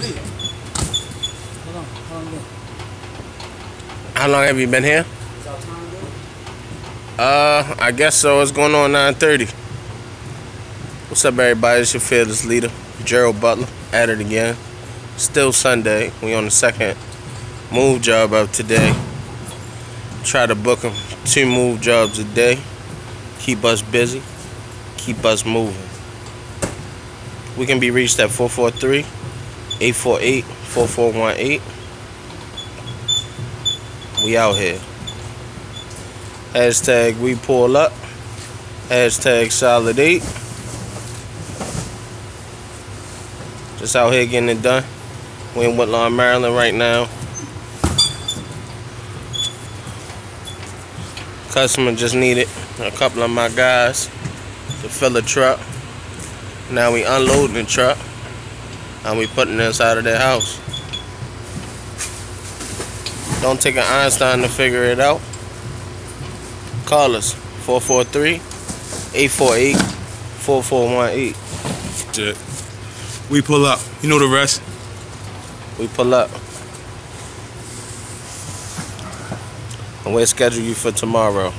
Hold on, hold on. How long have you been here? Is our time good? Uh, I guess so. It's going on 9:30. What's up, everybody? It's your fearless leader, Gerald Butler, at it again. Still Sunday. We on the second move job of today. Try to book them two move jobs a day. Keep us busy. Keep us moving. We can be reached at 443 848 4418. We out here. Hashtag we pull up. Hashtag solid eight. Just out here getting it done. We in Woodlawn, Maryland right now. Customer just needed a couple of my guys to fill a truck. Now we unloading the truck and we putting it inside of their house. Don't take an Einstein to figure it out. Call us 443-848-4418. Shit. We pull up. You know the rest. We pull up. And we'll schedule you for tomorrow.